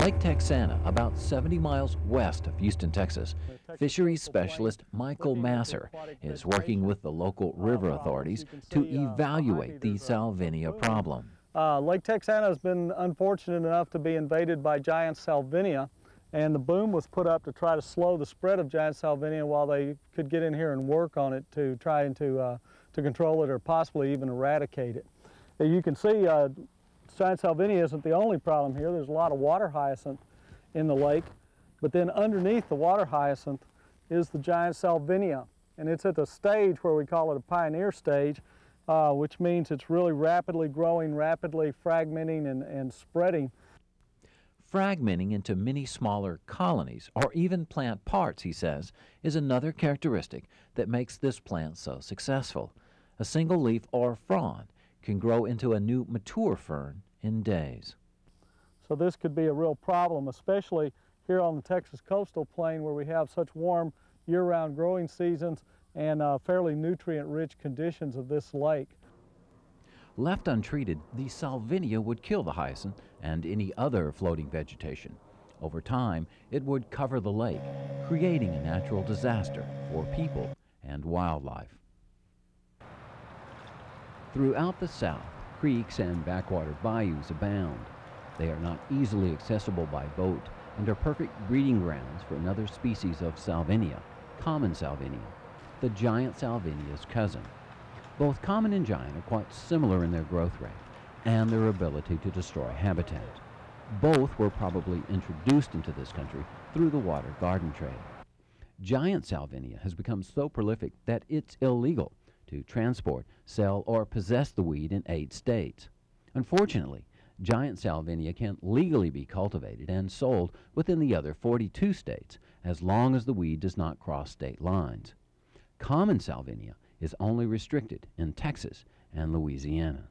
Lake Texana, about 70 miles west of Houston, Texas, fisheries specialist Michael Masser is working with the local river authorities to evaluate the salvinia problem. Uh, Lake Texana has been unfortunate enough to be invaded by giant salvinia, and the boom was put up to try to slow the spread of giant salvinia while they could get in here and work on it to try and to, uh, to control it or possibly even eradicate it. You can see uh, giant salvinia isn't the only problem here. There's a lot of water hyacinth in the lake, but then underneath the water hyacinth is the giant salvinia, and it's at the stage where we call it a pioneer stage, uh, which means it's really rapidly growing, rapidly fragmenting and, and spreading. Fragmenting into many smaller colonies, or even plant parts, he says, is another characteristic that makes this plant so successful. A single leaf or frond can grow into a new mature fern in days. So this could be a real problem, especially here on the Texas coastal plain where we have such warm year-round growing seasons and uh, fairly nutrient-rich conditions of this lake. Left untreated, the salvinia would kill the hyacinth and any other floating vegetation. Over time, it would cover the lake, creating a natural disaster for people and wildlife. Throughout the South, creeks and backwater bayous abound. They are not easily accessible by boat and are perfect breeding grounds for another species of salvinia, common salvinia, the giant salvinia's cousin. Both common and giant are quite similar in their growth rate and their ability to destroy habitat. Both were probably introduced into this country through the water garden trade. Giant salvinia has become so prolific that it's illegal to transport, sell, or possess the weed in eight states. Unfortunately, giant salvinia can legally be cultivated and sold within the other 42 states as long as the weed does not cross state lines. Common salvinia is only restricted in Texas and Louisiana.